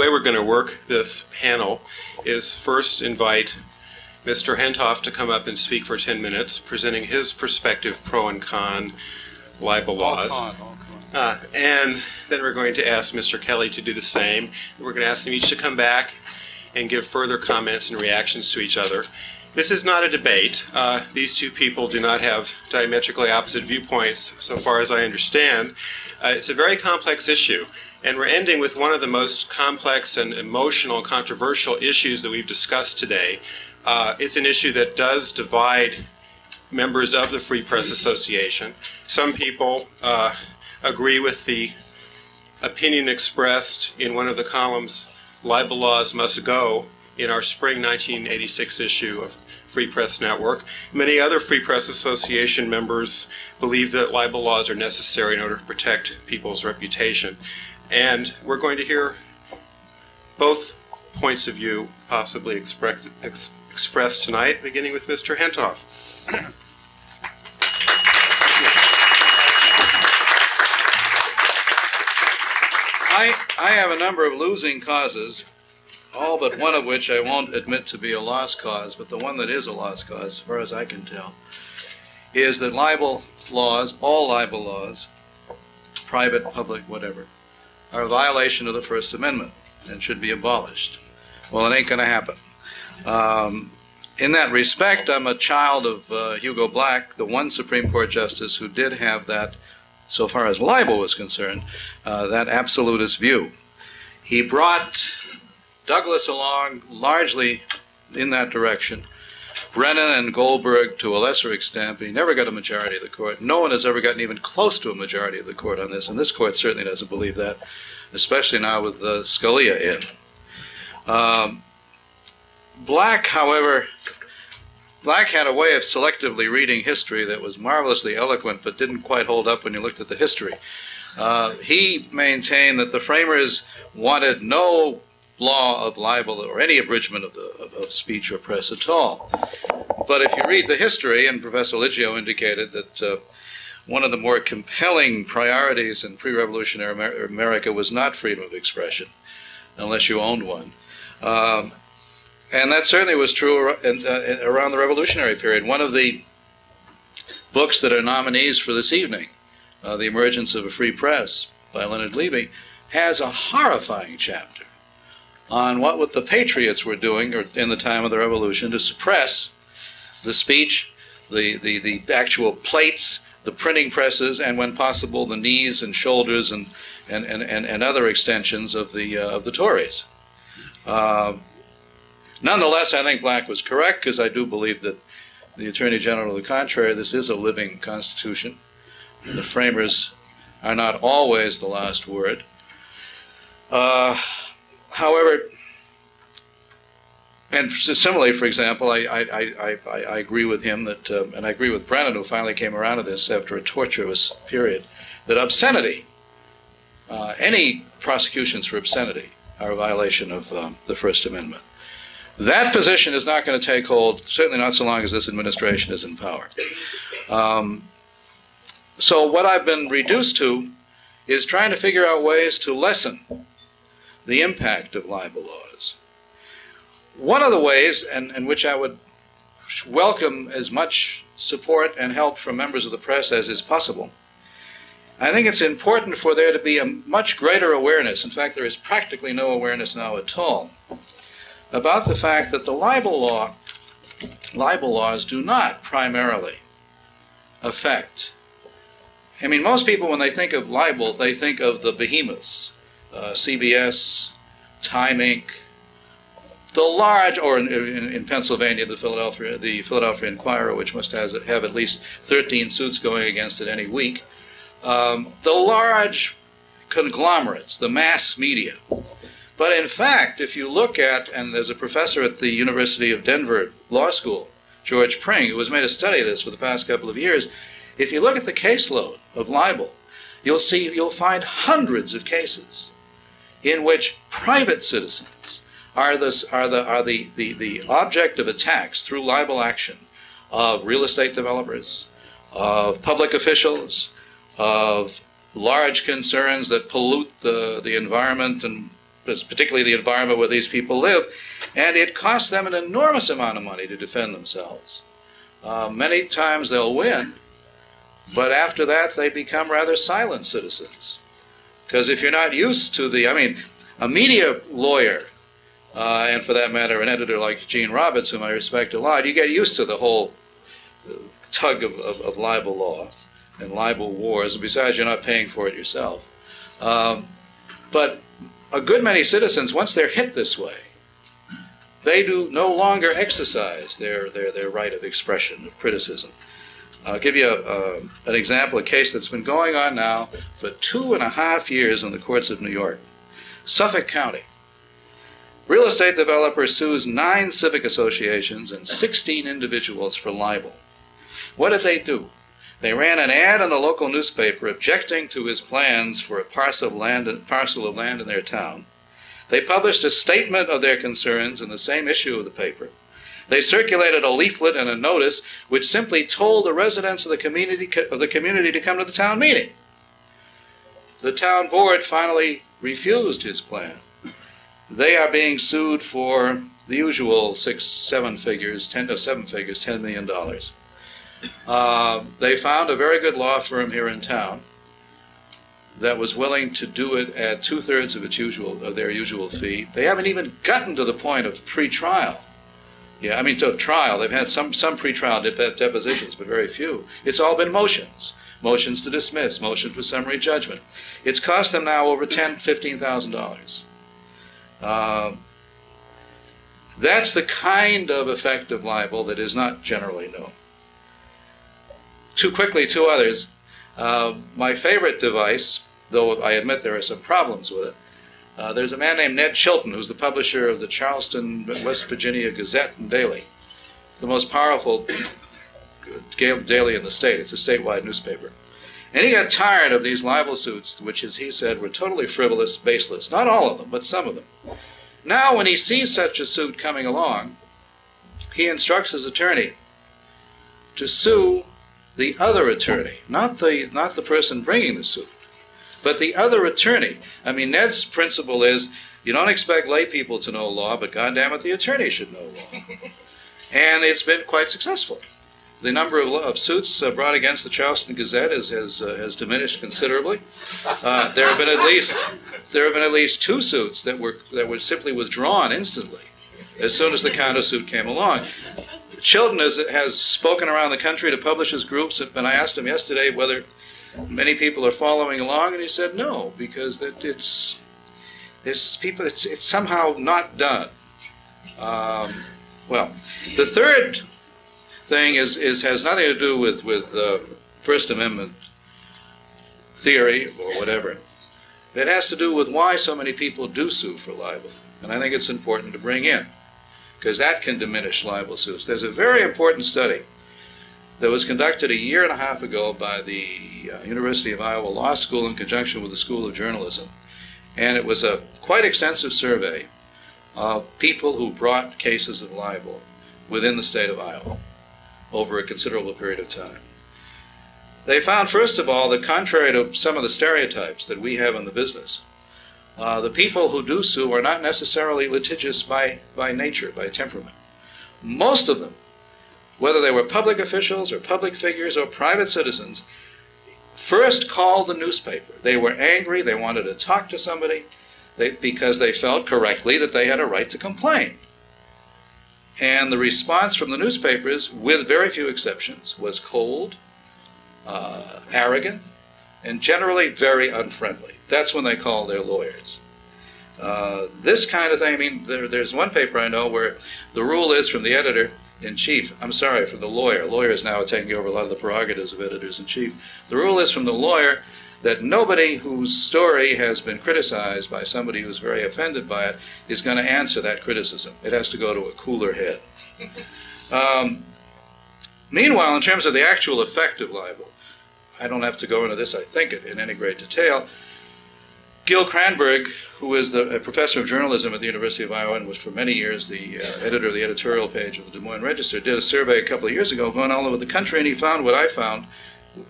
way we're going to work this panel is first invite Mr. Hentoff to come up and speak for 10 minutes, presenting his perspective pro and con libel laws. All con, all con. Uh, and then we're going to ask Mr. Kelley to do the same. We're going to ask them each to come back and give further comments and reactions to each other. This is not a debate. Uh, these two people do not have diametrically opposite viewpoints, so far as I understand. Uh, it's a very complex issue, and we're ending with one of the most complex and emotional controversial issues that we've discussed today. Uh, it's an issue that does divide members of the Free Press Association. Some people uh, agree with the opinion expressed in one of the columns, libel laws must go, in our spring 1986 issue of Free Press Network. Many other Free Press Association members believe that libel laws are necessary in order to protect people's reputation. And we're going to hear both points of view possibly expressed, ex- expressed tonight, beginning with Mr. Hentoff. I, I have a number of losing causes, all but one of which I won't admit to be a lost cause, but the one that is a lost cause, as far as I can tell, is that libel laws, all libel laws, private, public, whatever, are a violation of the First Amendment and should be abolished. Well, it ain't going to happen. Um, in that respect, I'm a child of uh, Hugo Black, the one Supreme Court justice who did have that, so far as libel was concerned, uh, that absolutist view. He brought Douglas along largely in that direction. Brennan and Goldberg to a lesser extent, but he never got a majority of the court. No one has ever gotten even close to a majority of the court on this, and this court certainly doesn't believe that, especially now with uh, Scalia in. Um, Black, however, Black had a way of selectively reading history that was marvelously eloquent, but didn't quite hold up when you looked at the history. Uh, he maintained that the framers wanted no law of libel or any abridgment of, the, of, of speech or press at all. But if you read the history, and Professor Liggio indicated that uh, one of the more compelling priorities in pre-revolutionary Amer- America was not freedom of expression, unless you owned one. Um, and that certainly was true ar- in, uh, around the revolutionary period. One of the books that are nominees for this evening, uh, The Emergence of a Free Press by Leonard Levy, has a horrifying chapter on what, the patriots were doing in the time of the revolution to suppress the speech, the, the, the actual plates, the printing presses, and when possible, the knees and shoulders and, and, and, and, and other extensions of the, uh, of the Tories. Uh, nonetheless, I think Black was correct because I do believe that the Attorney General, to the contrary, this is a living constitution. The framers are not always the last word. Uh, however, and similarly, for example, I, I, I, I, agree with him that, uh, and I agree with Brennan, who finally came around to this after a tortuous period, that obscenity, uh, any prosecutions for obscenity, are a violation of um, the First Amendment. That position is not going to take hold, certainly not so long as this administration is in power. Um, so, what I've been reduced to is trying to figure out ways to lessen the impact of libel laws. One of the ways in, in which I would welcome as much support and help from members of the press as is possible, I think it's important for there to be a much greater awareness. In fact, there is practically no awareness now at all about the fact that the libel law, libel laws do not primarily affect. I mean, most people, when they think of libel, they think of the behemoths, uh, CBS, Time Inc., the large, or in, in, in Pennsylvania, the Philadelphia, the Philadelphia Inquirer, which must has, have at least 13 suits going against it any week. Um, the large conglomerates, the mass media. But in fact, if you look at, and there's a professor at the University of Denver Law School, George Pring, who has made a study of this for the past couple of years, if you look at the caseload of libel, you'll see, you'll find hundreds of cases in which private citizens are, this, are, the, are the, the, the object of attacks through libel action of real estate developers, of public officials, of large concerns that pollute the, the environment and particularly the environment where these people live, and it costs them an enormous amount of money to defend themselves. Uh, many times they'll win, but after that they become rather silent citizens. Because if you're not used to the, I mean, a media lawyer, uh, and for that matter, an editor like Gene Roberts, whom I respect a lot, you get used to the whole uh, tug of, of, of libel law and libel wars, and besides, you're not paying for it yourself. Um, but a good many citizens, once they're hit this way, they do no longer exercise their, their, their right of expression, of criticism. I'll give you a, a, an example, a case that's been going on now for two and a half years in the courts of New York. Suffolk County. Real estate developer sues nine civic associations and 16 individuals for libel. What did they do? They ran an ad in a local newspaper objecting to his plans for a parcel of land, parcel of land in their town. They published a statement of their concerns in the same issue of the paper. They circulated a leaflet and a notice which simply told the residents of the community, of the community to come to the town meeting. The town board finally refused his plan. They are being sued for the usual six, seven figures, ten to seven figures, ten million dollars. Uh, they found a very good law firm here in town that was willing to do it at two thirds of its usual of their usual fee. They haven't even gotten to the point of pre-trial. Yeah, I mean, to trial, they've had some, some pre-trial dep- depositions, but very few. It's all been motions, motions to dismiss, motion for summary judgment. It's cost them now over ten, fifteen thousand dollars. Um, that's the kind of effective libel that is not generally known. Too quickly, two others. Uh, my favorite device, though I admit there are some problems with it, uh, there's a man named Ned Chilton, who's the publisher of the Charleston, West Virginia Gazette and Daily, the most powerful daily in the state. It's a statewide newspaper. And he got tired of these libel suits, which, as he said, were totally frivolous, baseless. Not all of them, but some of them. Now, when he sees such a suit coming along, he instructs his attorney to sue the other attorney, not the, not the person bringing the suit. But the other attorney, I mean, Ned's principle is you don't expect lay people to know law, but goddamn it, the attorney should know law. and it's been quite successful. The number of, of suits uh, brought against the Charleston Gazette is, has, uh, has diminished considerably. Uh, there have been at least there have been at least two suits that were that were simply withdrawn instantly as soon as the countersuit came along. Chilton has, has spoken around the country to publishers groups, and I asked him yesterday whether many people are following along, and he said no, because that it's it's people it's, it's somehow not done. Um, well, the third thing is is has nothing to do with with First Amendment theory or whatever. It has to do with why so many people do sue for libel, and I think it's important to bring in because that can diminish libel suits. There's a very important study that was conducted a year and a half ago by the uh, University of Iowa Law School in conjunction with the School of Journalism. And it was a quite extensive survey of people who brought cases of libel within the state of Iowa over a considerable period of time. They found, first of all, that contrary to some of the stereotypes that we have in the business, uh, the people who do sue are not necessarily litigious by, by nature, by temperament. Most of them whether they were public officials or public figures or private citizens, first called the newspaper. They were angry, they wanted to talk to somebody they, because they felt correctly that they had a right to complain. And the response from the newspapers, with very few exceptions, was cold, uh, arrogant, and generally very unfriendly. That's when they call their lawyers. Uh, this kind of thing, I mean, there, there's one paper I know where the rule is from the editor in chief, I'm sorry, from the lawyer. Lawyers now are taking over a lot of the prerogatives of editors in chief. The rule is from the lawyer that nobody whose story has been criticized by somebody who's very offended by it is going to answer that criticism. It has to go to a cooler head. Um, meanwhile, in terms of the actual effect of libel, I don't have to go into this, I think, it in any great detail. Gil Cranberg, who is the, a professor of journalism at the University of Iowa and was for many years the uh, editor of the editorial page of the Des Moines Register, did a survey a couple of years ago going all over the country, and he found what I found,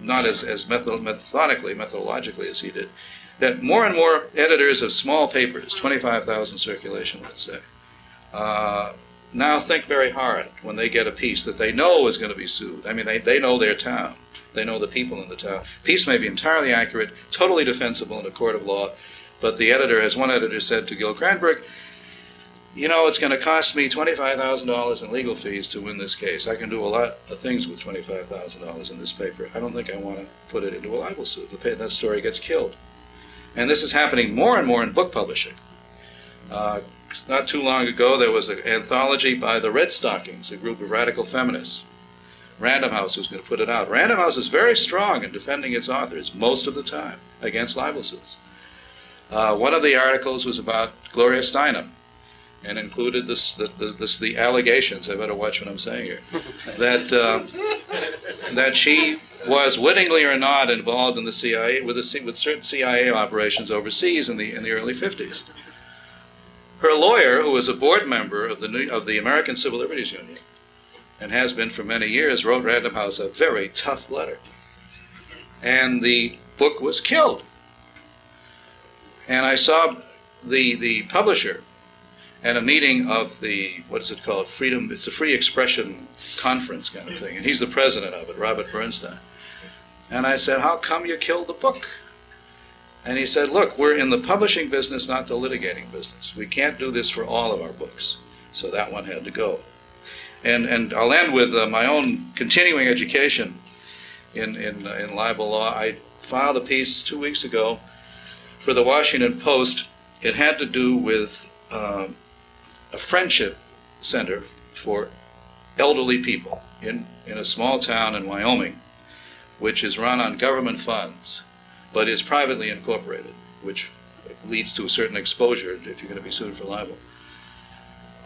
not as, as method, methodically, methodologically as he did, that more and more editors of small papers, 25,000 circulation, let's say, uh, now think very hard when they get a piece that they know is going to be sued. I mean, they, they know their town. They know the people in the town. Piece may be entirely accurate, totally defensible in a court of law, but the editor, as one editor said to Gil Cranberg, you know, it's going to cost me $25,000 in legal fees to win this case. I can do a lot of things with $25,000 in this paper. I don't think I want to put it into a libel suit. That story gets killed. And this is happening more and more in book publishing. Uh, not too long ago, there was an anthology by the Red Stockings, a group of radical feminists. Random House was going to put it out. Random House is very strong in defending its authors most of the time against libel suits. Uh, one of the articles was about Gloria Steinem and included this, the, this, the allegations. I better watch what I'm saying here. that uh, that she was wittingly or not involved in the CIA with the, with certain CIA operations overseas in the in the early 50s. Her lawyer, who was a board member of the New, of the American Civil Liberties Union, and has been for many years, wrote Random House a very tough letter, and the book was killed. And I saw the the publisher at a meeting of the what is it called? Freedom it's a free expression conference kind of thing. And he's the president of it robert bernstein. And i said how come you killed the book? And he said look we're in the publishing business not the litigating business. We can't do this for all of our books. So that one had to go. And and i'll end with uh, my own continuing education in in, uh, in libel law. I filed a piece two weeks ago for the washington post it had to do with um, a friendship center for elderly people in, in a small town in Wyoming, which is run on government funds, but is privately incorporated, which leads to a certain exposure if you're going to be sued for libel.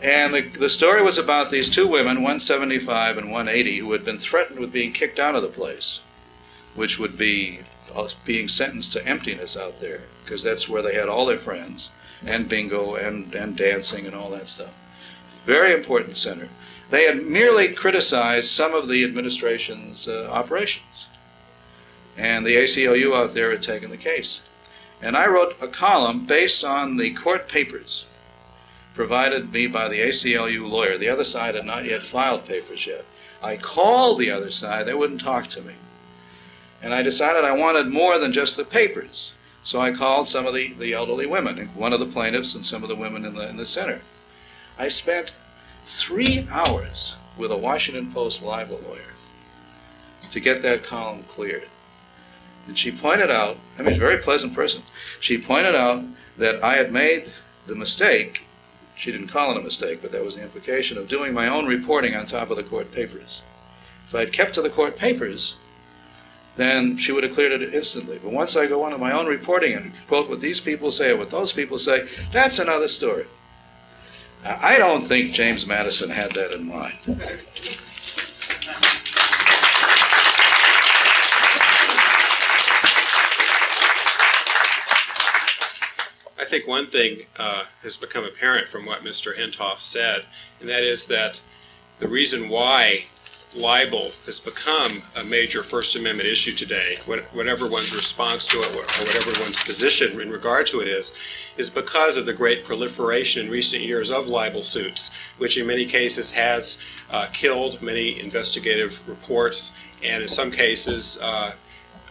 And the, the story was about these two women, 175 and 180, who had been threatened with being kicked out of the place, which would be being sentenced to emptiness out there, because that's where they had all their friends and bingo and, and dancing and all that stuff. Very important center. They had merely criticized some of the administration's uh, operations. And the ACLU out there had taken the case. And I wrote a column based on the court papers provided me by the ACLU lawyer. The other side had not yet filed papers yet. I called the other side, they wouldn't talk to me. And I decided I wanted more than just the papers. So I called some of the, the elderly women, one of the plaintiffs and some of the women in the, in the center. I spent three hours with a Washington Post libel lawyer to get that column cleared. And she pointed out, I mean, she's a very pleasant person. She pointed out that I had made the mistake, she didn't call it a mistake, but that was the implication of doing my own reporting on top of the court papers. If I had kept to the court papers, then she would have cleared it instantly. But once I go on to my own reporting and quote what these people say and what those people say, that's another story. I don't think James Madison had that in mind. I think one thing uh, has become apparent from what Mr. Hentoff said, and that is that the reason why libel has become a major First Amendment issue today, whatever one's response to it or whatever one's position in regard to it is, is because of the great proliferation in recent years of libel suits, which in many cases has uh, killed many investigative reports, and in some cases, uh,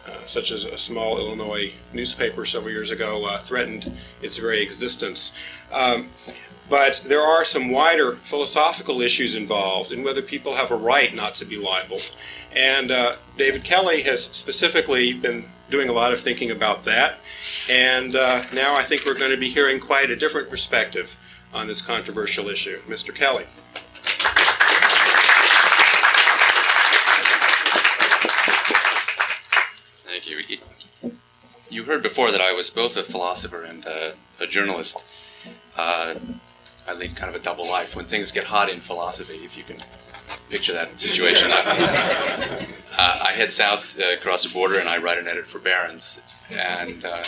uh, such as a small Illinois newspaper several years ago, uh, threatened its very existence. Um, but there are some wider philosophical issues involved in whether people have a right not to be libeled. And uh, David Kelley has specifically been doing a lot of thinking about that. And uh, now I think we're going to be hearing quite a different perspective on this controversial issue. Mr. Kelley. Thank you. You heard before that I was both a philosopher and a, a journalist. Uh, I lead kind of a double life. When things get hot in philosophy, if you can picture that situation, I, uh, I head south uh, across the border and I write an edit for Barron's. And uh,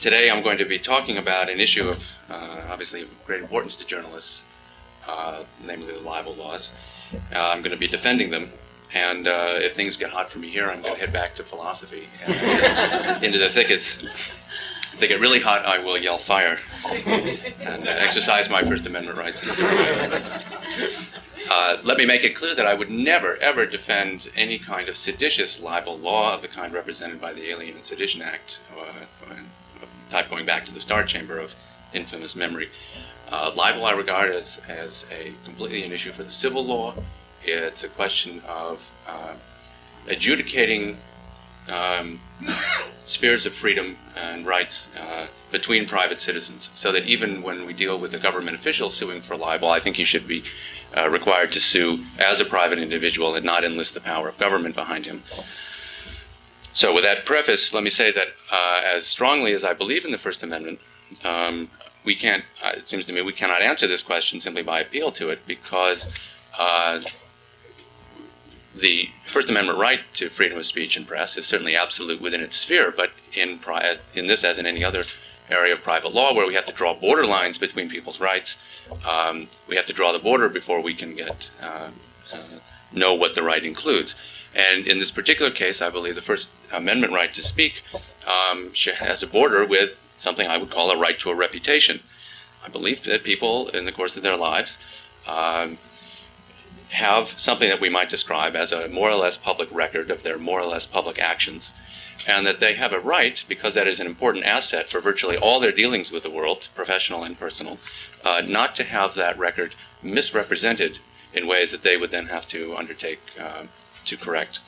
today I'm going to be talking about an issue of uh, obviously great importance to journalists, uh, namely the libel laws. Uh, I'm going to be defending them And uh, if things get hot for me here, I'm going to head back to philosophy and into the thickets. If they get really hot, I will yell fire and uh, exercise my First Amendment rights. in a different way. Uh, let me make it clear that I would never, ever defend any kind of seditious libel law of the kind represented by the Alien and Sedition Act, uh, uh, type going back to the Star Chamber of infamous memory. Uh, libel I regard as, as a completely an issue for the civil law. It's a question of uh, adjudicating um, spheres of freedom and rights uh, between private citizens, so that even when we deal with a government official suing for libel, I think he should be uh, required to sue as a private individual and not enlist the power of government behind him. So, with that preface, let me say that uh, as strongly as I believe in the First Amendment, um, we can't, uh, it seems to me, we cannot answer this question simply by appeal to it because uh, the First Amendment right to freedom of speech and press is certainly absolute within its sphere, but in, pri- in this, as in any other area of private law where we have to draw border lines between people's rights, um, we have to draw the border before we can get uh, uh, know what the right includes. And in this particular case, I believe the First Amendment right to speak um, has a border with something I would call a right to a reputation. I believe that people, in the course of their lives, um, have something that we might describe as a more or less public record of their more or less public actions, and that they have a right, because that is an important asset for virtually all their dealings with the world, professional and personal, uh, not to have that record misrepresented in ways that they would then have to undertake uh, to correct,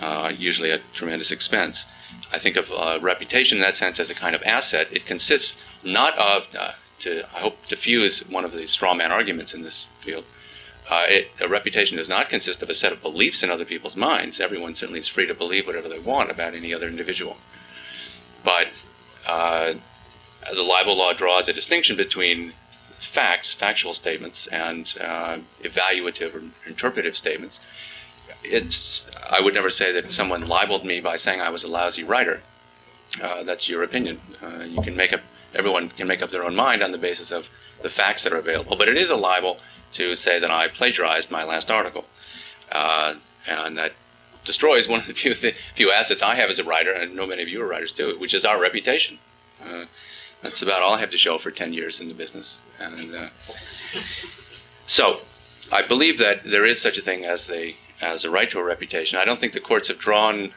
uh, usually at tremendous expense. I think of uh, reputation in that sense as a kind of asset. It consists not of, uh, to I hope diffuse one of the straw man arguments in this field. Uh, it, a reputation does not consist of a set of beliefs in other people's minds. Everyone certainly is free to believe whatever they want about any other individual. But uh, the libel law draws a distinction between facts, factual statements, and uh, evaluative or interpretive statements. It's, I would never say that someone libeled me by saying I was a lousy writer. Uh, that's your opinion. Uh, you can make up, everyone can make up their own mind on the basis of the facts that are available. But it is a libel to say that I plagiarized my last article. Uh, and that destroys one of the few, th- few assets I have as a writer, and I know many of you are writers too, which is our reputation. Uh, that's about all I have to show for 10 years in the business. And uh, so I believe that there is such a thing as a, as a right to a reputation. I don't think the courts have drawn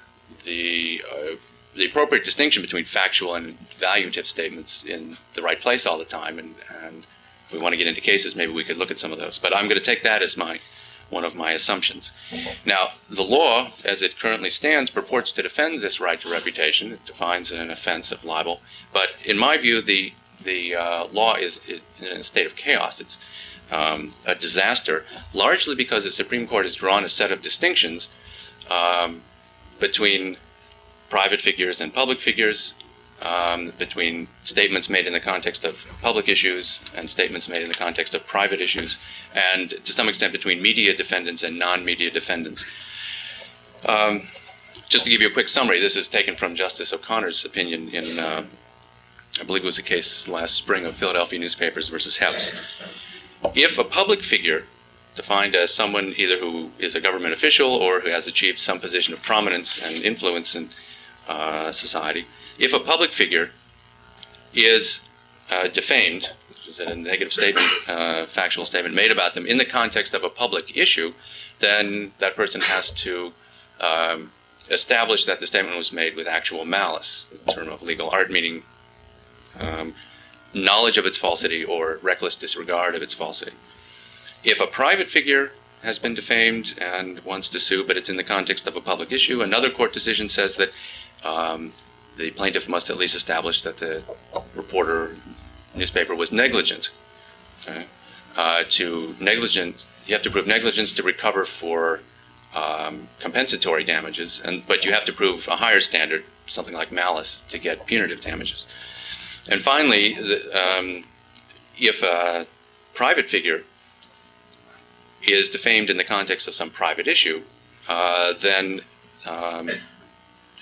the, uh, the appropriate distinction between factual and evaluative statements in the right place all the time. And, and we want to get into cases, maybe we could look at some of those. But I'm going to take that as my one of my assumptions. Now, the law, as it currently stands, purports to defend this right to reputation. It defines an offense of libel. But in my view, the the uh, law is in a state of chaos. It's um, a disaster, largely because the Supreme Court has drawn a set of distinctions um, between private figures and public figures, um, between statements made in the context of public issues and statements made in the context of private issues, and to some extent between media defendants and non media defendants. Um, just to give you a quick summary, this is taken from Justice O'Connor's opinion in, uh, I believe it was a case last spring of Philadelphia newspapers versus Hepps. If a public figure, defined as someone either who is a government official or who has achieved some position of prominence and influence in uh, society, if a public figure is uh, defamed, which is a negative statement, uh, factual statement made about them in the context of a public issue, then that person has to um, establish that the statement was made with actual malice, the term of legal art, meaning um, knowledge of its falsity or reckless disregard of its falsity. If a private figure has been defamed and wants to sue, but it's in the context of a public issue, another court decision says that um, the plaintiff must at least establish that the reporter newspaper was negligent. Okay? Uh, to negligent, you have to prove negligence to recover for um, compensatory damages, and but you have to prove a higher standard, something like malice, to get punitive damages. And finally, the, um, if a private figure is defamed in the context of some private issue, uh, then um,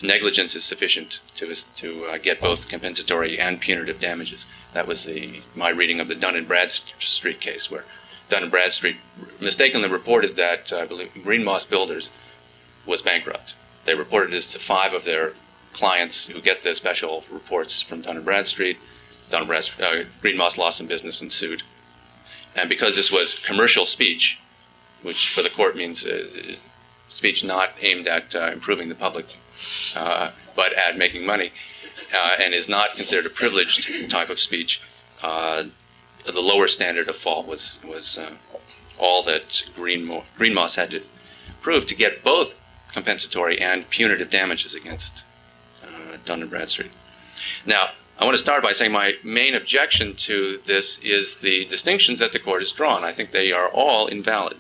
negligence is sufficient to to uh, get both compensatory and punitive damages. That was the my reading of the Dun and Bradstreet case, where Dun and Bradstreet mistakenly reported that I believe Green Moss Builders was bankrupt. They reported this to five of their clients who get the special reports from Dun and Bradstreet. Dun and Bradstreet, uh, Green Moss lost some business and sued. And because this was commercial speech, which for the court means uh, speech not aimed at uh, improving the public, uh, but at making money, uh, and is not considered a privileged type of speech, uh, the lower standard of fault was was uh, all that Green, Mo- Green Moss had to prove to get both compensatory and punitive damages against Dun and Bradstreet. Now, I want to start by saying my main objection to this is the distinctions that the court has drawn. I think they are all invalid.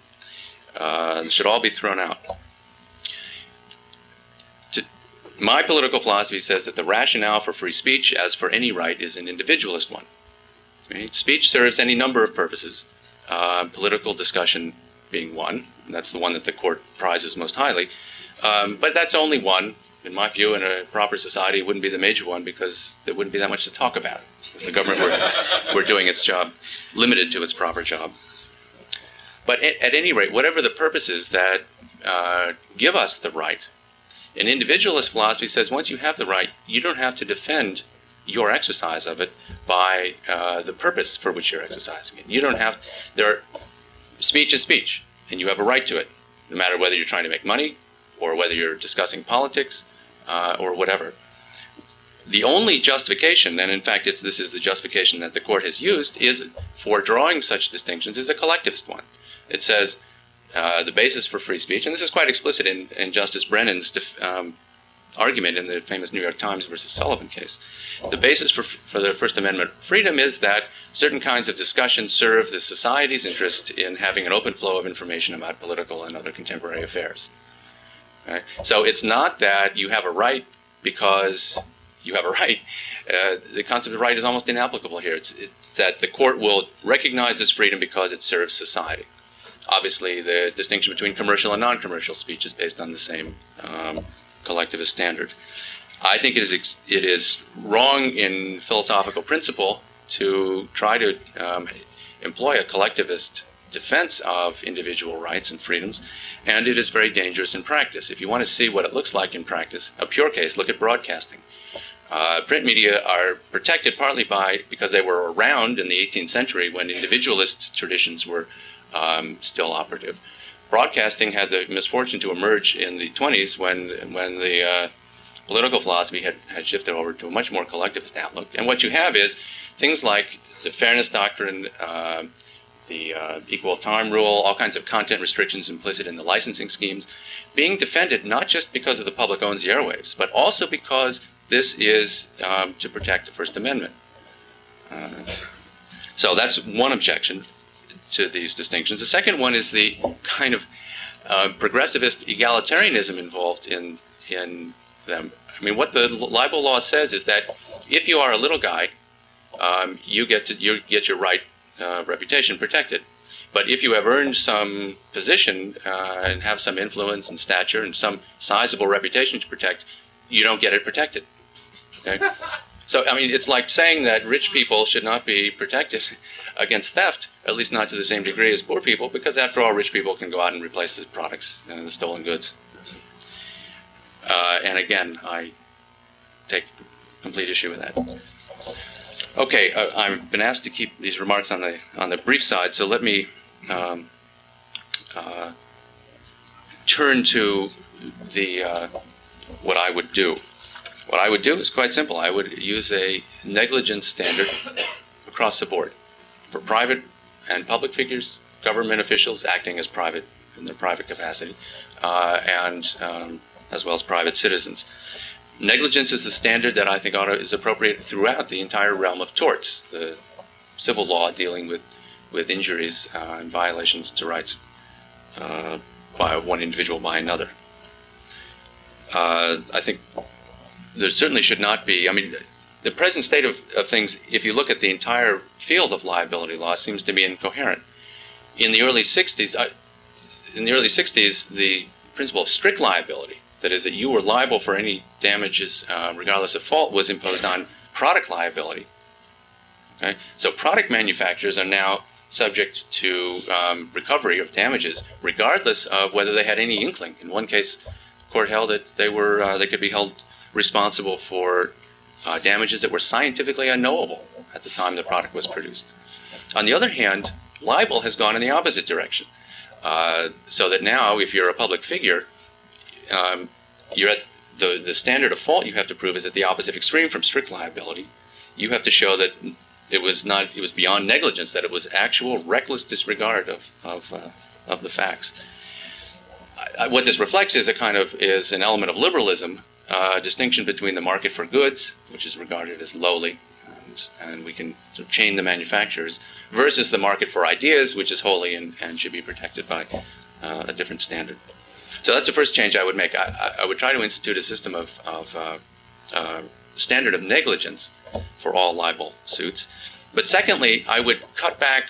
Uh, should all be thrown out. My political philosophy says that the rationale for free speech, as for any right, is an individualist one. Right? Speech serves any number of purposes, uh, political discussion being one. That's the one that the court prizes most highly. Um, but that's only one. In my view, in a proper society, it wouldn't be the major one because there wouldn't be that much to talk about. If the government were, were doing its job, limited to its proper job. But at, at any rate, whatever the purposes that uh, give us the right, an individualist philosophy says once you have the right, you don't have to defend your exercise of it by uh, the purpose for which you're exercising it. You don't have, there speech is speech, and you have a right to it, no matter whether you're trying to make money or whether you're discussing politics uh, or whatever. The only justification, and in fact, it's, this is the justification that the court has used, is for drawing such distinctions is a collectivist one. It says uh, the basis for free speech, and this is quite explicit in, in Justice Brennan's def, um, argument in the famous New York Times versus Sullivan case. The basis for, for the First Amendment freedom is that certain kinds of discussion serve the society's interest in having an open flow of information about political and other contemporary affairs. So it's not that you have a right because you have a right. Uh, the concept of right is almost inapplicable here. It's, it's that the court will recognize this freedom because it serves society. Obviously, the distinction between commercial and non-commercial speech is based on the same um, collectivist standard. I think it is it is wrong in philosophical principle to try to um, employ a collectivist defense of individual rights and freedoms, and it is very dangerous in practice. If you want to see what it looks like in practice, a pure case, look at broadcasting. Uh, print media are protected partly by because they were around in the 18th century when individualist traditions were um, still operative. Broadcasting had the misfortune to emerge in the 20s when when the uh, political philosophy had, had shifted over to a much more collectivist outlook. And what you have is things like the fairness doctrine, uh, the uh, equal time rule, all kinds of content restrictions implicit in the licensing schemes, being defended not just because of the public owns the airwaves, but also because this is um, to protect the First Amendment. Uh, so that's one objection to these distinctions. The second one is the kind of uh, progressivist egalitarianism involved in in them. I mean, what the libel law says is that if you are a little guy, um, you get to you get your right uh, reputation protected. But if you have earned some position uh, and have some influence and stature and some sizable reputation to protect, you don't get it protected. Okay? So, I mean, it's like saying that rich people should not be protected against theft, at least not to the same degree as poor people, because after all, rich people can go out and replace the products and the stolen goods. Uh, and again, I take complete issue with that. Okay, uh, I've been asked to keep these remarks on the on the brief side, so let me um, uh, turn to the uh, what I would do. What I would do is quite simple. I would use a negligence standard across the board for private and public figures, government officials acting as private in their private capacity, uh, and um, as well as private citizens. Negligence is the standard that I think ought to, is appropriate throughout the entire realm of torts, the civil law dealing with, with injuries uh, and violations to rights uh, by one individual by another. Uh, I think there certainly should not be, I mean, the present state of, of things, if you look at the entire field of liability law, seems to be incoherent. In the early 60s, I, in the early 60s, the principle of strict liability that is, that you were liable for any damages, uh, regardless of fault, was imposed on product liability. Okay, so product manufacturers are now subject to um, recovery of damages, regardless of whether they had any inkling. In one case, court held that they were uh, they could be held responsible for uh, damages that were scientifically unknowable at the time the product was produced. On the other hand, libel has gone in the opposite direction, uh, so that now if you're a public figure, um, you're at the the standard of fault you have to prove is at the opposite extreme from strict liability. You have to show that it was not it was beyond negligence that it was actual reckless disregard of of, uh, of the facts. I, I, what this reflects is a kind of is an element of liberalism, uh, distinction between the market for goods, which is regarded as lowly, and, and we can sort of chain the manufacturers, versus the market for ideas, which is holy and, and should be protected by uh, a different standard. So that's the first change I would make. I, I would try to institute a system of, of uh, uh, standard of negligence for all libel suits. But secondly, I would cut back,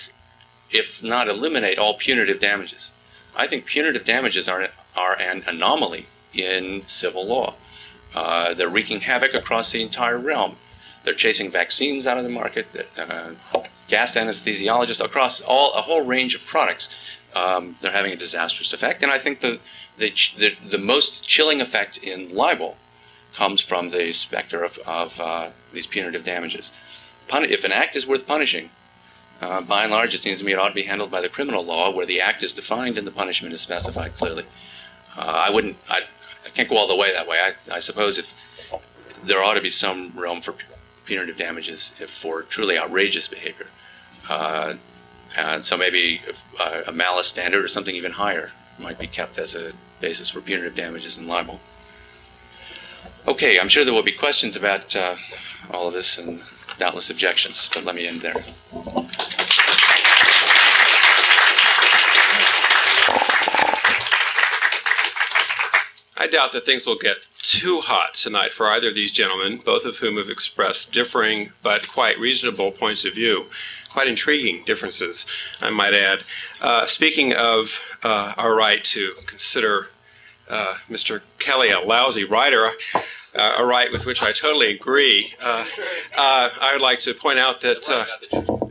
if not eliminate, all punitive damages. I think punitive damages are, are an anomaly in civil law. Uh, they're wreaking havoc across the entire realm. They're chasing vaccines out of the market, uh, gas anesthesiologists across all a whole range of products. Um, they're having a disastrous effect, and I think the the, the, the most chilling effect in libel comes from the specter of, of uh, these punitive damages. Pun- if an act is worth punishing, uh, by and large, it seems to me it ought to be handled by the criminal law, where the act is defined and the punishment is specified clearly. Uh, I wouldn't. I, I, can't go all the way that way. I, I suppose if there ought to be some realm for punitive damages for truly outrageous behavior. Uh, and so maybe uh, a malice standard or something even higher might be kept as a basis for punitive damages in libel. Okay, I'm sure there will be questions about uh, all of this and doubtless objections, but let me end there. I doubt that things will get too hot tonight for either of these gentlemen, both of whom have expressed differing but quite reasonable points of view. Quite intriguing differences, I might add. Uh, speaking of uh, our right to consider uh, Mr. Kelley a lousy writer, uh, a right with which I totally agree. Uh, uh, I would like to point out that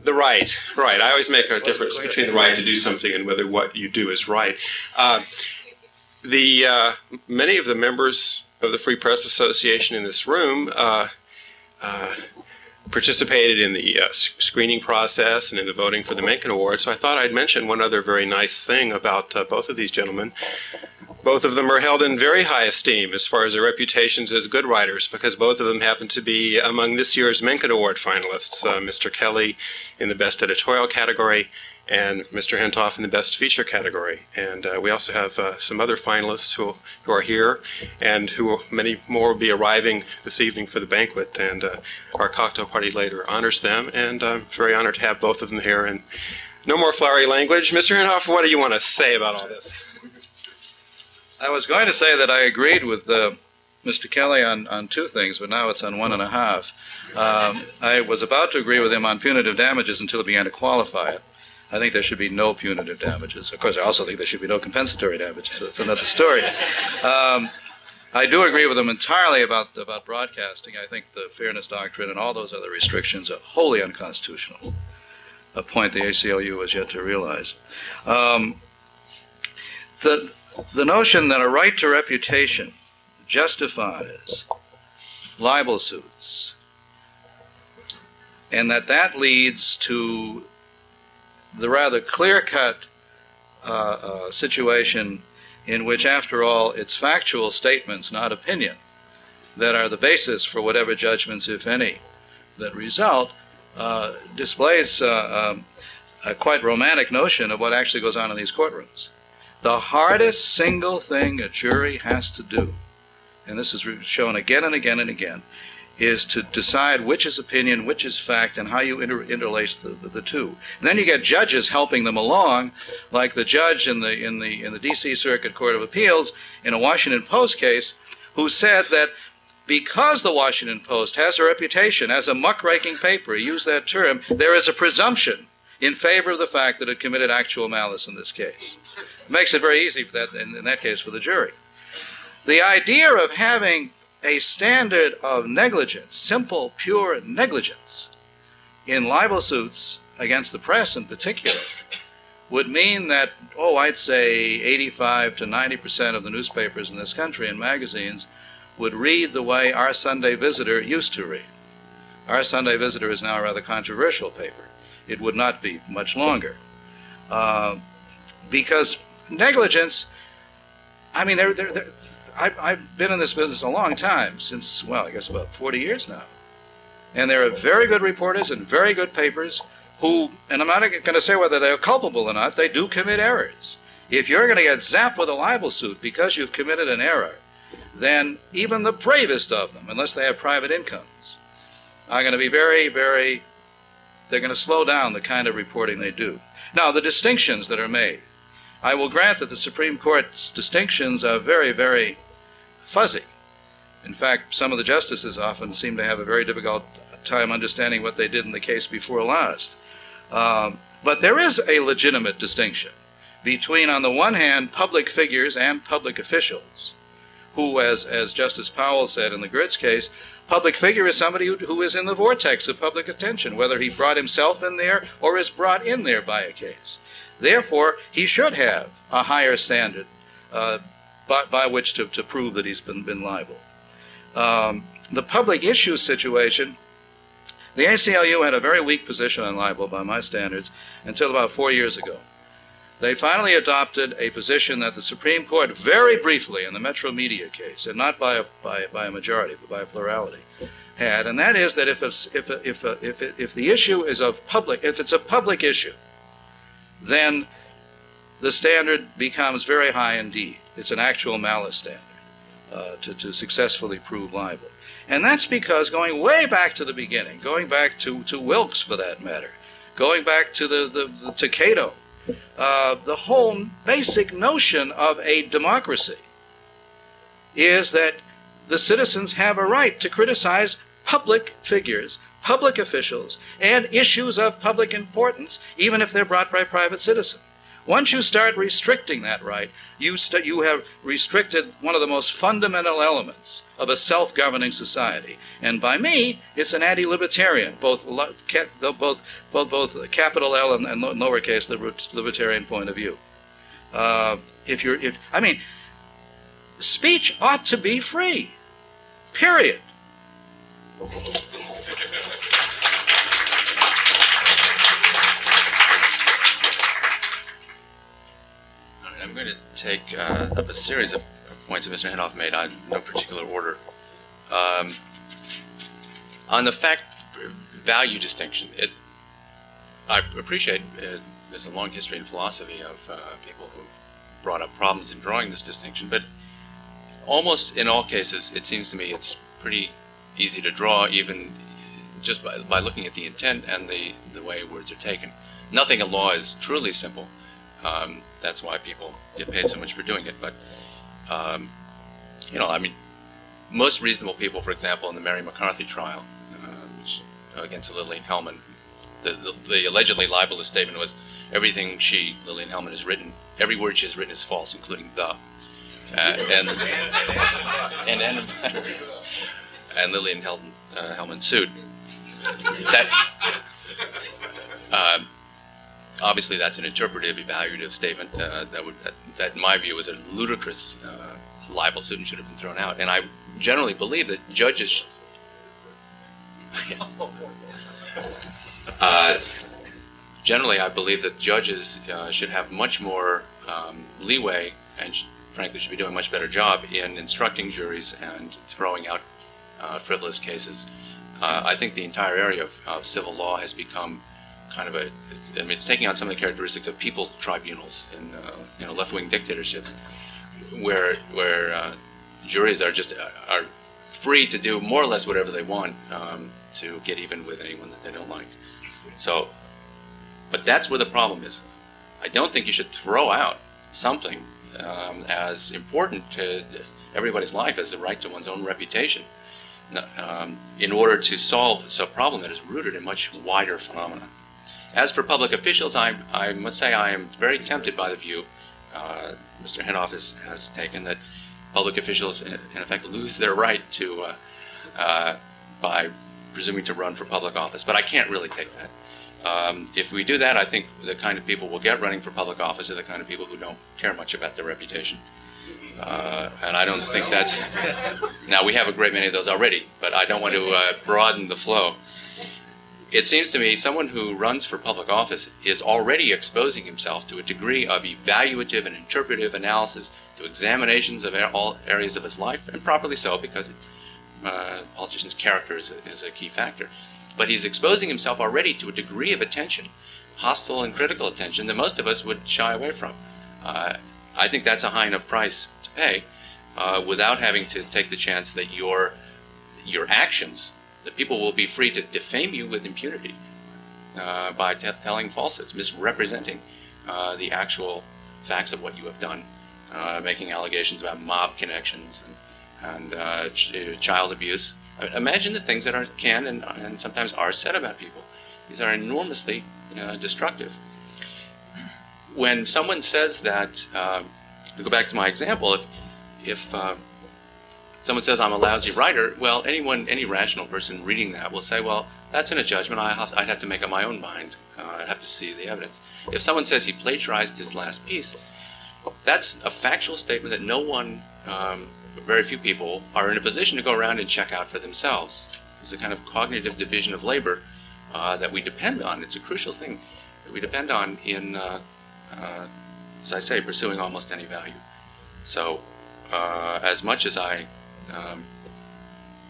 the right, right. I always make a difference between the right to do something and whether what you do is right. The many of the members of the Free Press Association in this room participated in the uh, screening process and in the voting for the Mencken Award. So I thought I'd mention one other very nice thing about uh, both of these gentlemen. Both of them are held in very high esteem as far as their reputations as good writers, because both of them happen to be among this year's Mencken Award finalists. Uh, Mr. Kelley in the Best Editorial category, and Mr. Hentoff in the Best Feature category. And uh, we also have uh, some other finalists who, who are here, and who will, many more will be arriving this evening for the banquet. And uh, our cocktail party later honors them, and I'm very honored to have both of them here. And no more flowery language. Mr. Hentoff, what do you want to say about all this? I was going to say that I agreed with uh, Mr. Kelley on, on two things, but now it's on one and a half. Um, I was about to agree with him on punitive damages until he began to qualify it. I think there should be no punitive damages. Of course, I also think there should be no compensatory damages. So that's another story. Um, I do agree with them entirely about about broadcasting. I think the fairness doctrine and all those other restrictions are wholly unconstitutional. A point the ACLU has yet to realize. Um, the the notion that a right to reputation justifies libel suits, and that that leads to the rather clear cut uh, uh, situation in which, after all, it's factual statements, not opinion, that are the basis for whatever judgments, if any, that result, uh, displays uh, um, a quite romantic notion of what actually goes on in these courtrooms. The hardest single thing a jury has to do, and this is shown again and again and again, is to decide which is opinion, which is fact, and how you inter- interlace the, the, the, two. And then you get judges helping them along, like the judge in the, in, the, in the D.C. Circuit Court of Appeals in a Washington Post case, who said that because the Washington Post has a reputation as a muckraking paper, he used that term, there is a presumption in favor of the fact that it committed actual malice in this case. It makes it very easy for that, in, in that case, for the jury. The idea of having a standard of negligence, simple, pure negligence, in libel suits against the press in particular, would mean that, oh, I'd say 85 to 90 percent of the newspapers in this country and magazines would read the way our Sunday Visitor used to read. Our Sunday Visitor is now a rather controversial paper. It would not be much longer. Uh, because negligence, I mean, they're, they're, I've, I've been in this business a long time, since, well, I guess about 40 years now. And there are very good reporters and very good papers who, and I'm not going to say whether they're culpable or not, they do commit errors. If you're going to get zapped with a libel suit because you've committed an error, then even the bravest of them, unless they have private incomes, are going to be very, very, they're going to slow down the kind of reporting they do. Now, the distinctions that are made. I will grant that the Supreme Court's distinctions are very, very fuzzy. In fact, some of the justices often seem to have a very difficult time understanding what they did in the case before last. Um, but there is a legitimate distinction between, on the one hand, public figures and public officials, who, as, as Justice Powell said in the Gertz case, public figure is somebody who, who is in the vortex of public attention, whether he brought himself in there or is brought in there by a case. Therefore, he should have a higher standard uh, by, by, which to, to prove that he's been, been liable. Um, the public issue situation the ACLU had a very weak position on libel by my standards until about four years ago. They finally adopted a position that the Supreme Court, very briefly in the Metromedia case, and not by a, by, by a majority, but by a plurality, had, and that is that if, if, if, if, if the issue is of public, if it's a public issue, then the standard becomes very high indeed. It's an actual malice standard uh, to, to successfully prove libel. And that's because going way back to the beginning, going back to, to Wilkes for that matter, going back to the, the, the to Cato, uh, the whole basic notion of a democracy is that the citizens have a right to criticize public figures, public officials, and issues of public importance, even if they're brought by private citizens. Once you start restricting that right, you, you have restricted one of the most fundamental elements of a self governing society. And by me, it's an anti libertarian, both, both, both, both capital L and, and lowercase libertarian point of view. Uh, if you're, if, I mean, speech ought to be free, period. I'm going to take uh, up a series of points that Mr. Hentoff made on no particular order. Um, on the fact value distinction, it, I appreciate uh, there's a long history in philosophy of uh, people who brought up problems in drawing this distinction, but almost in all cases, it seems to me it's pretty easy to draw, even just by, by looking at the intent and the, the way words are taken. Nothing in law is truly simple. Um, that's why people get paid so much for doing it. But, um, you know, I mean, most reasonable people, for example, in the Mary McCarthy trial, uh, which, against Lillian Hellman, the, the, the, allegedly libelous statement was everything she, Lillian Hellman, has written, every word she has written is false, including the. Uh, and, and, and, and Lillian Hellman, uh, Hellman sued. That, uh, obviously that's an interpretive, evaluative statement uh, that would, that, that, in my view, is a ludicrous uh, libel suit and should have been thrown out. And I generally believe that judges. uh, generally, I believe that judges uh, should have much more um, leeway and, sh- frankly, should be doing a much better job in instructing juries and throwing out uh, frivolous cases. Uh, I think the entire area of, of civil law has become kind of a, it's, I mean, it's taking on some of the characteristics of people tribunals in, uh, you know, left-wing dictatorships, where where uh, juries are just uh, are free to do more or less whatever they want um, to get even with anyone that they don't like. So, but that's where the problem is. I don't think you should throw out something um, as important to everybody's life as the right to one's own reputation um, in order to solve a problem that is rooted in much wider phenomena. As for public officials, I, I must say I am very tempted by the view uh, Mr. Hentoff has, has taken that public officials, in, in effect, lose their right to, uh, uh, by presuming to run for public office. But I can't really take that. Um, if we do that, I think the kind of people we'll get running for public office are the kind of people who don't care much about their reputation. Uh, and I don't think that's. Now, we have a great many of those already, but I don't want to uh, broaden the flow. It seems to me someone who runs for public office is already exposing himself to a degree of evaluative and interpretive analysis, to examinations of all areas of his life, and properly so, because uh, politician's character is a, is a key factor. But he's exposing himself already to a degree of attention, hostile and critical attention, that most of us would shy away from. Uh, I think that's a high enough price to pay uh, without having to take the chance that your your actions, that people will be free to defame you with impunity uh, by telling falsehoods, misrepresenting uh, the actual facts of what you have done, uh, making allegations about mob connections and, and uh, ch- child abuse. I mean, imagine the things that are can and, and sometimes are said about people. These are enormously uh, destructive when someone says that, uh, to go back to my example, if, if uh, someone says I'm a lousy writer, well, anyone, any rational person reading that will say, well, that's in a judgment. I I'd have to make up my own mind. Uh, I'd have to see the evidence. If someone says he plagiarized his last piece, that's a factual statement that no one, um, very few people, are in a position to go around and check out for themselves. It's a kind of cognitive division of labor uh, that we depend on. It's a crucial thing that we depend on in uh, uh, as I say, pursuing almost any value. So, uh, as much as I um,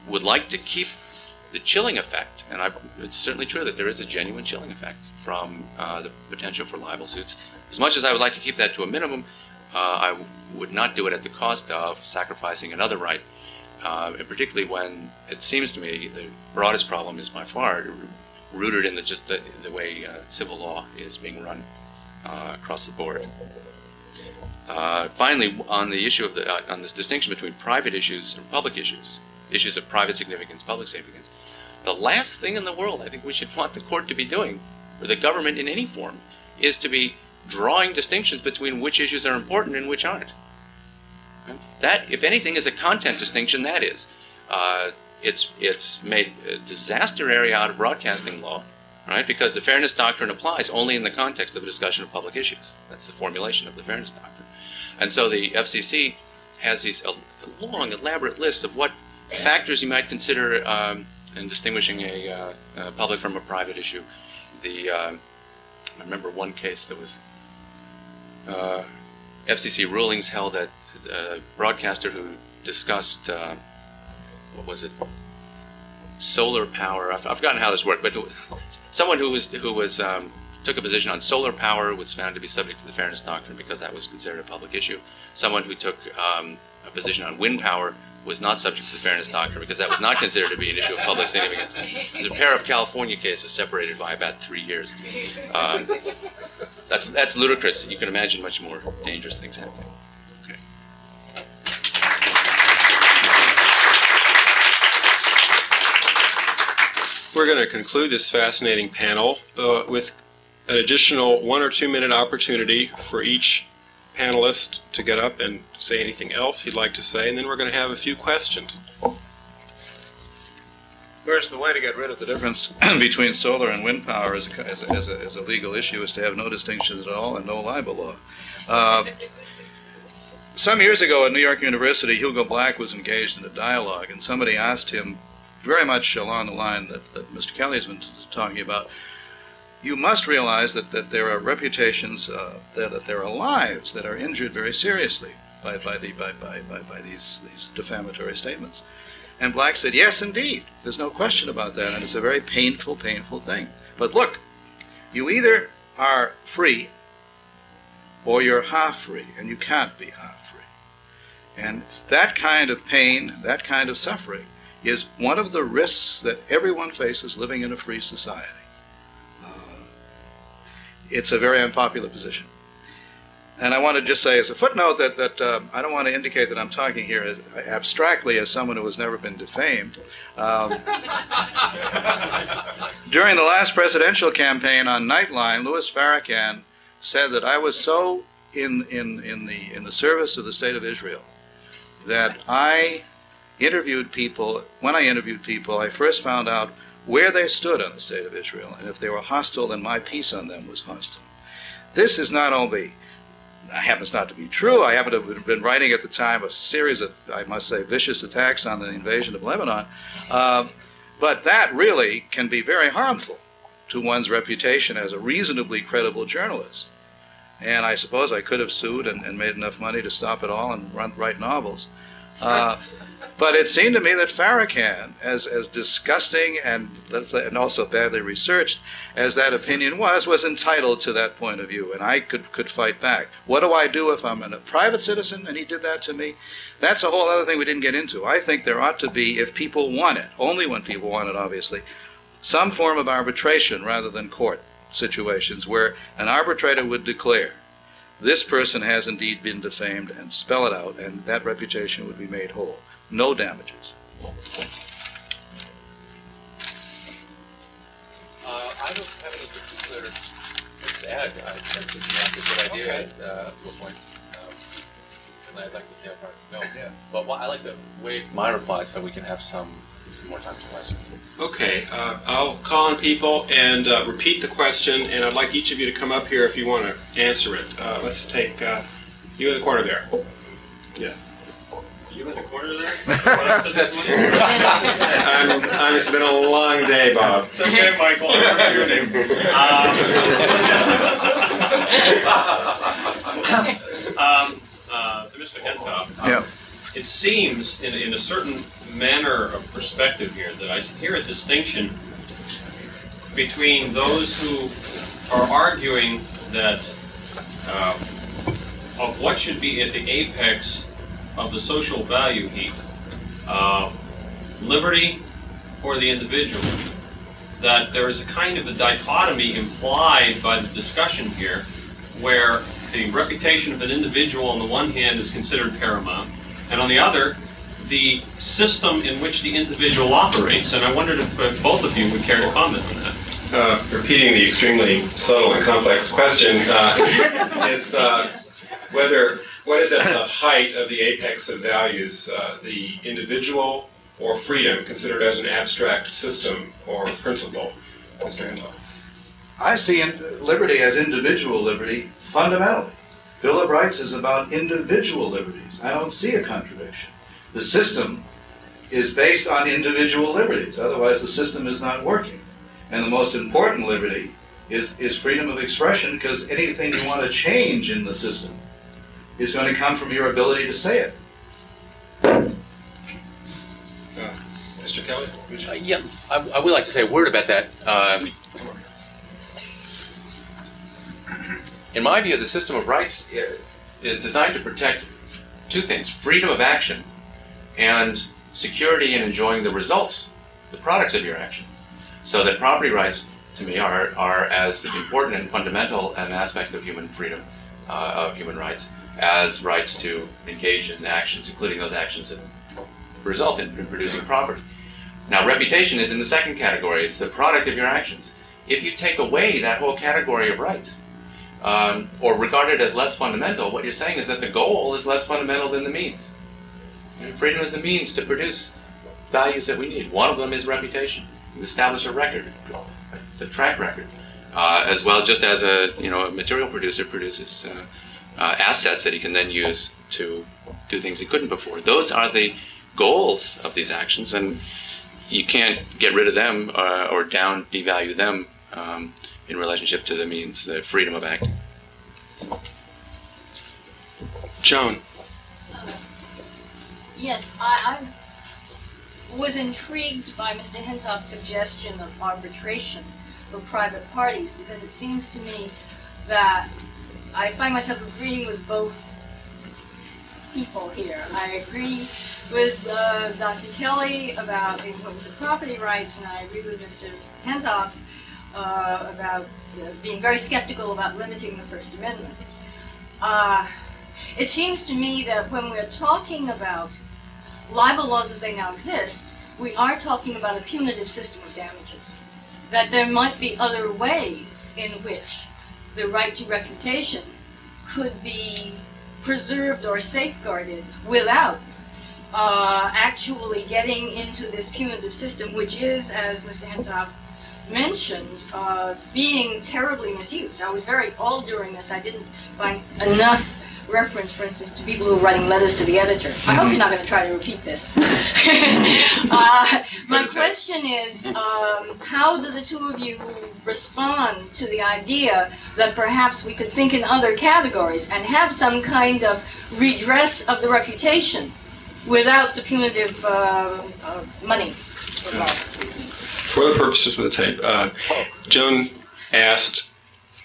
would like to keep the chilling effect, and I, it's certainly true that there is a genuine chilling effect from uh, the potential for libel suits, as much as I would like to keep that to a minimum, uh, I would not do it at the cost of sacrificing another right, uh, and particularly when it seems to me the broadest problem is by far rooted in the, just the, the way uh, civil law is being run uh, across the board. Uh, finally, on the issue of the uh, on this distinction between private issues and public issues, issues of private significance, public significance, the last thing in the world I think we should want the court to be doing, or the government in any form, is to be drawing distinctions between which issues are important and which aren't. That, if anything, is a content distinction. That is, uh, it's it's made a disaster area out of broadcasting law right? Because the fairness doctrine applies only in the context of a discussion of public issues. That's the formulation of the fairness doctrine. And so the FCC has these a, long, elaborate list of what factors you might consider um, in distinguishing a, uh, a, public from a private issue. The um, I remember one case that was uh, FCC rulings held at a broadcaster who discussed uh, what was it solar power. I've, I've forgotten how this worked, but someone who was who was um, took a position on solar power was found to be subject to the fairness doctrine because that was considered a public issue. Someone who took um, a position on wind power was not subject to the fairness doctrine because that was not considered to be an issue of public significance. There's a pair of California cases separated by about three years. Um, that's that's ludicrous. You can imagine much more dangerous things happening. We're going to conclude this fascinating panel uh, with an additional one or two minute opportunity for each panelist to get up and say anything else he'd like to say, and then we're going to have a few questions. First, the way to get rid of the difference between solar and wind power as a, as a, as a, as a legal issue is to have no distinctions at all and no libel law. Uh, some years ago at New York University, Hugo Black was engaged in a dialogue, and somebody asked him very much along the line that, that Mr. Kelley has been talking about. You must realize that, that there are reputations, uh, that, that there are lives that are injured very seriously by, by, the, by, by, by, by these, these defamatory statements. And Black said, Yes, indeed. There's no question about that. And it's a very painful, painful thing. But look, you either are free or you're half free, and you can't be half free. And that kind of pain, that kind of suffering, is one of the risks that everyone faces living in a free society. It's a very unpopular position. And I want to just say as a footnote that, that uh, I don't want to indicate that I'm talking here as, abstractly as someone who has never been defamed. Um, during the last presidential campaign on Nightline, Louis Farrakhan said that I was so in, in, in, the, in the service of the state of Israel that I interviewed people, when I interviewed people, I first found out where they stood on the state of Israel, and if they were hostile, then my piece on them was hostile. This is not only happens not to be true. I happen to have been writing at the time a series of, I must say, vicious attacks on the invasion of Lebanon. Um, but that really can be very harmful to one's reputation as a reasonably credible journalist. And I suppose I could have sued and, and made enough money to stop it all and run, write novels. Uh, but it seemed to me that Farrakhan, as, as disgusting and, and also badly researched as that opinion was, was entitled to that point of view, and I could, could fight back. What do I do if I'm a private citizen and he did that to me? That's a whole other thing we didn't get into. I think there ought to be, if people want it, only when people want it, obviously, some form of arbitration rather than court situations where an arbitrator would declare this person has indeed been defamed and spell it out, and that reputation would be made whole. No damages. Uh, I don't have any particular to add. I think a good idea uh, to a point. Um, certainly, I'd like to see how far it can go. Yeah. But what, I like to wait my reply so we can have some some more time for questions. Okay, uh, I'll call on people and uh, repeat the question, and I'd like each of you to come up here if you want to answer it. Uh, let's take uh, you in the corner there. Yes. You in the corner there? That's- I'm, I'm, it's been a long day, Bob. It's okay, Michael, I remember your name. Um, um, uh, Mr. Hentoff. Yeah. It seems, in, in a certain manner of perspective here, that I hear a distinction between those who are arguing that uh, of what should be at the apex of the social value heap, uh, liberty or the individual. That there is a kind of a dichotomy implied by the discussion here where the reputation of an individual on the one hand is considered paramount, and on the other, the system in which the individual operates. And I wondered if, if both of you would care to comment on that. Uh, repeating the extremely subtle and complex question uh, is uh, whether what is at the height of the apex of values, uh, the individual or freedom, considered as an abstract system or principle, Mr. Hendel? I see in- liberty as individual liberty fundamentally. Bill of Rights is about individual liberties. I don't see a contradiction. The system is based on individual liberties, otherwise, the system is not working. And the most important liberty is, is freedom of expression because anything you want to change in the system is going to come from your ability to say it. Mr. Kelley? would you- Uh, yeah, I, I would like to say a word about that. Um, in my view, the system of rights is designed to protect two things freedom of action and security in enjoying the results, the products of your action. So that property rights, to me, are, are as important and fundamental an aspect of human freedom, uh, of human rights, as rights to engage in actions, including those actions that result in, in producing property. Now, reputation is in the second category. It's the product of your actions. If you take away that whole category of rights, um, or regard it as less fundamental, what you're saying is that the goal is less fundamental than the means. Freedom is the means to produce values that we need. One of them is reputation. You establish a record, a track record, uh, as well just as a you know a material producer produces uh, uh, assets that he can then use to do things he couldn't before. Those are the goals of these actions, and you can't get rid of them uh, or down devalue them um, in relationship to the means, the freedom of acting. Joan? Yes, I, I was intrigued by Mr. Hentoff's suggestion of arbitration for private parties because it seems to me that I find myself agreeing with both people here. I agree with uh, Dr. Kelley about the importance of property rights, and I agree with Mr. Hentoff uh, about uh, being very skeptical about limiting the First Amendment. Uh, it seems to me that when we're talking about libel laws as they now exist, we are talking about a punitive system of damages. That there might be other ways in which the right to reputation could be preserved or safeguarded without uh, actually getting into this punitive system, which is, as Mr. Hentoff mentioned, uh, being terribly misused. I was very, all during this, I didn't find enough reference, for instance, to people who are writing letters to the editor. I hope you're not going to try to repeat this. uh, my question is, um, how do the two of you respond to the idea that perhaps we could think in other categories and have some kind of redress of the reputation without the punitive uh, uh, money? For the purposes of the tape, uh, Joan asked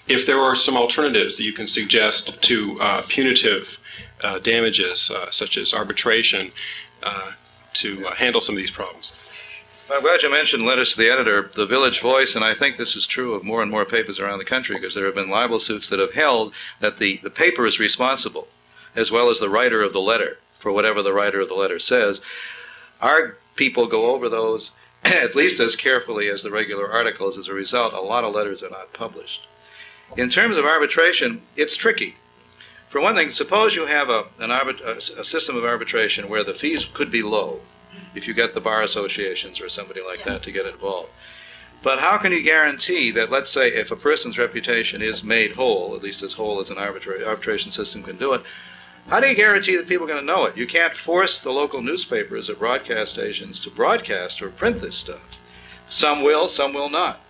if there are some alternatives that you can suggest to uh, punitive uh, damages, uh, such as arbitration, uh, to uh, handle some of these problems. I'm glad you mentioned letters to the editor, the Village Voice, and I think this is true of more and more papers around the country because there have been libel suits that have held that the, the paper is responsible, as well as the writer of the letter, for whatever the writer of the letter says. Our people go over those at least as carefully as the regular articles. As a result, a lot of letters are not published. In terms of arbitration, it's tricky. For one thing, suppose you have a, an arbit- a system of arbitration where the fees could be low if you get the bar associations or somebody like that to get involved. But how can you guarantee that, let's say, if a person's reputation is made whole, at least as whole as an arbitra- arbitration system can do it, how do you guarantee that people are going to know it? You can't force the local newspapers or broadcast stations to broadcast or print this stuff. Some will, some will not.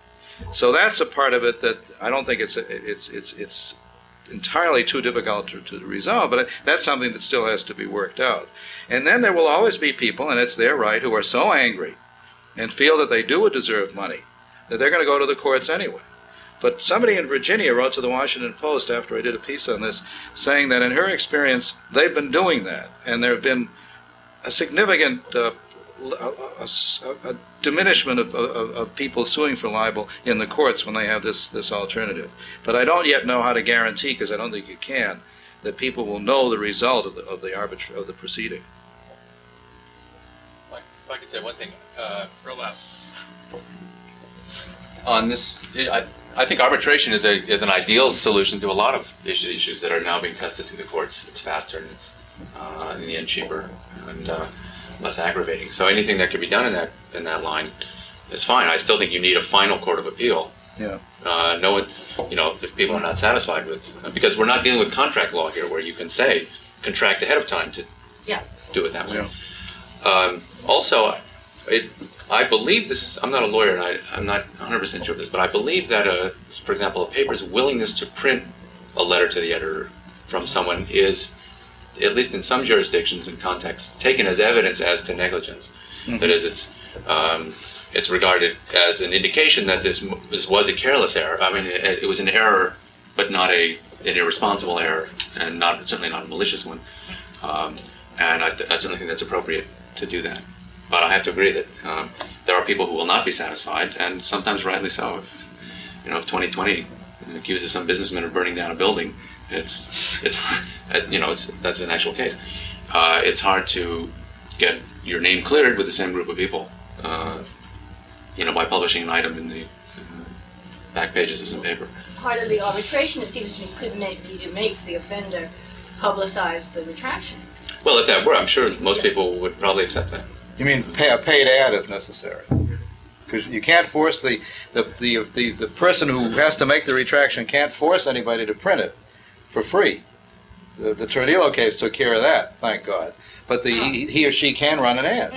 So that's a part of it that I don't think it's it's it's it's entirely too difficult to, to resolve, but that's something that still has to be worked out. And then there will always be people, and it's their right, who are so angry and feel that they do deserve money that they're going to go to the courts anyway. But somebody in Virginia wrote to the Washington Post after I did a piece on this, saying that in her experience, they've been doing that, and there have been a significant uh, a, a- a diminishment of, of, of people suing for libel in the courts when they have this, this alternative. But I don't yet know how to guarantee, because I don't think you can, that people will know the result of the, of the arbitra, of the proceeding. If I could say one thing, uh, Real loud. on this, I, I think arbitration is a, is an ideal solution to a lot of issue- issues that are now being tested through the courts. It's faster and it's, uh, in the end cheaper and, uh, less aggravating. So anything that could be done in that, in that line is fine. I still think you need a final court of appeal. Yeah. Uh, no one, you know, if people are not satisfied with, because we're not dealing with contract law here where you can say, contract ahead of time to Yeah. do it that way. Yeah. Um, also, it, I believe this I'm not a lawyer and I, I'm not 100% sure of this, but I believe that, uh, for example, a paper's willingness to print a letter to the editor from someone is, at least in some jurisdictions and contexts, taken as evidence as to negligence. That is, it's, um, it's regarded as an indication that this, this was a careless error. I mean, it, it was an error, but not a, an irresponsible error, and not, certainly not a malicious one. Um, and I, th- I certainly think that's appropriate to do that. But I have to agree that um, there are people who will not be satisfied, and sometimes rightly so. If, you know, if 20/20 accuses some businessman of burning down a building, it's it's uh, you know it's, that's an actual case. Uh, it's hard to get your name cleared with the same group of people. Uh, you know, by publishing an item in the uh, back pages of some paper. Part of the arbitration, it seems to me, could may be to make the offender publicize the retraction. Well, if that were, I'm sure most people would probably accept that. You mean pay a paid ad if necessary? Because you can't force the, the, the, the, the person who has to make the retraction can't force anybody to print it for free. The, the Tornillo case took care of that, thank God. But the, he he or she can run an ad.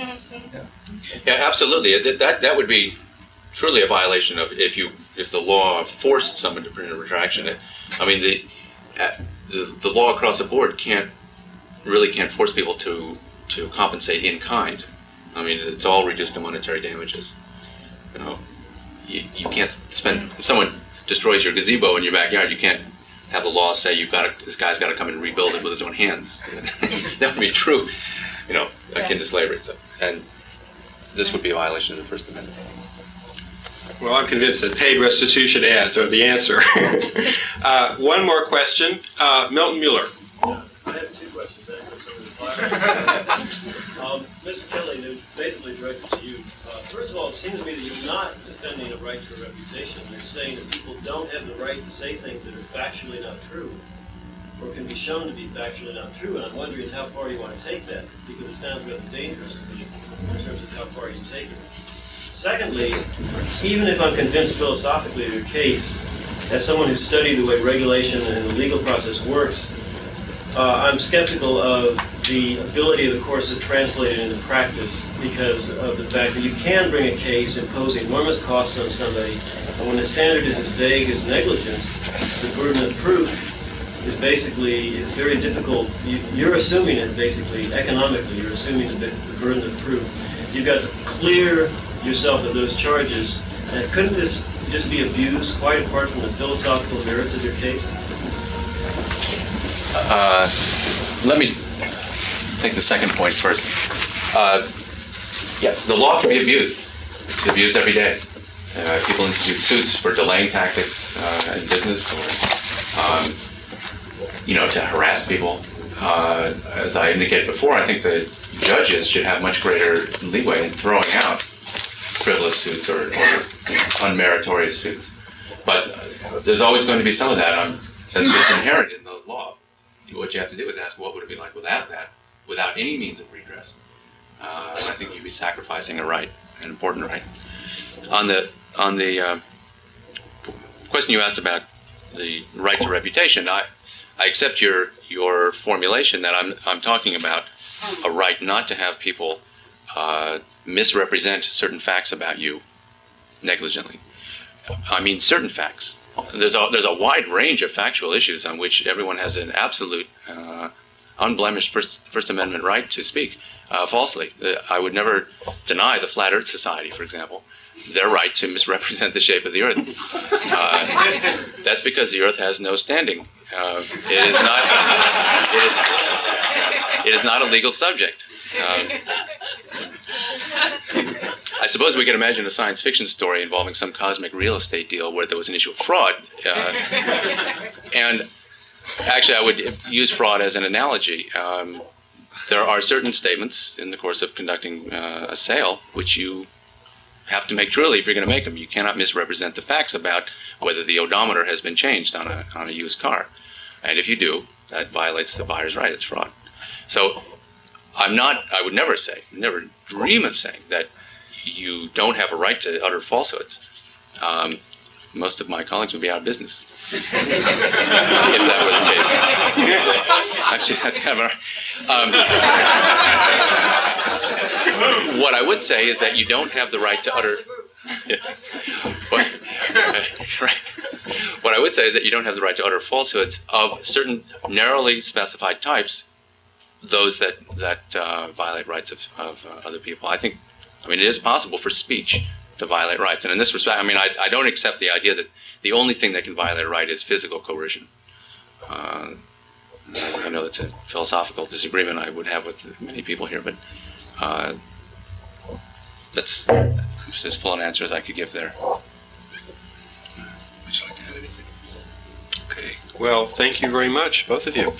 Yeah, absolutely. That, that that would be truly a violation of if you if the law forced someone to print a retraction. It, I mean the, uh, the the law across the board can't really can't force people to to compensate in kind. I mean it's all reduced to monetary damages. You know, you, you can't spend if someone destroys your gazebo in your backyard. You can't have the law say you've got to this guy's got to come and rebuild it with his own hands. that would be true. You know, akin to slavery. So, and this would be a violation of the First Amendment. Well, I'm convinced that paid restitution ads are the answer. uh, one more question. Uh, Milton Mueller. I have two questions, actually, so um, Mr. Kelley, they're basically directed to you. Uh, first of all, it seems to me that you're not defending a right to a reputation. You're saying that people don't have the right to say things that are factually not true. or can be shown to be factually not true, and I'm wondering how far you want to take that, because it sounds rather dangerous to me in terms of how far you take it. Secondly, even if I'm convinced philosophically of your case, as someone who's studied the way regulation and the legal process works, uh, I'm skeptical of the ability of the courts to translate it into practice because of the fact that you can bring a case, impose enormous costs on somebody, and when the standard is as vague as negligence, the burden of proof is basically very difficult. You- You're assuming it basically, economically, you're assuming the the burden of proof. You've got to clear yourself of those charges. And couldn't this just be abused, quite apart from the philosophical merits of your case? Uh, let me take the second point first. Uh, yeah, the law can be abused. It's abused every day. Uh, people institute suits for delaying tactics uh, in business or, um, you know, to harass people. Uh, as I indicated before, I think the judges should have much greater leeway in throwing out frivolous suits or, or unmeritorious suits. But there's always going to be some of that. Um, that's just inherent in the law what you have to do is ask what would it be like without that, without any means of redress. Uh, I think you'd be sacrificing a right, an important right. On the on the uh, question you asked about the right to reputation, I I accept your your formulation that I'm I'm talking about a right not to have people uh, misrepresent certain facts about you negligently. I mean certain facts there's a there's a wide range of factual issues on which everyone has an absolute uh, unblemished First, First Amendment right to speak uh, falsely. Uh, I would never deny the Flat Earth Society, for example, their right to misrepresent the shape of the Earth. Uh, that's because the Earth has no standing. Uh, it is not. It is, it is not a legal subject. Um, I suppose we could imagine a science fiction story involving some cosmic real estate deal where there was an issue of fraud. Uh, and actually, I would use fraud as an analogy. Um, there are certain statements in the course of conducting uh, a sale which you have to make truly if you're going to make them. You cannot misrepresent the facts about whether the odometer has been changed on a, on a used car. And if you do, that violates the buyer's right. It's fraud. So I'm not, I would never say, never dream of saying that you don't have a right to utter falsehoods. Um, most of my colleagues would be out of business if that were the case. Actually, that's kind of um, what I would say is that you don't have the right to utter. what, right. what I would say is that you don't have the right to utter falsehoods of certain narrowly specified types those that that uh, violate rights of, of uh, other people. I think, I mean, it is possible for speech to violate rights, and in this respect, I mean, I, I don't accept the idea that the only thing that can violate a right is physical coercion. Uh, I know that's a philosophical disagreement I would have with many people here, but uh, that's as full an answer as I could give there. Would you like to add anything? Okay. Well, thank you very much, both of you.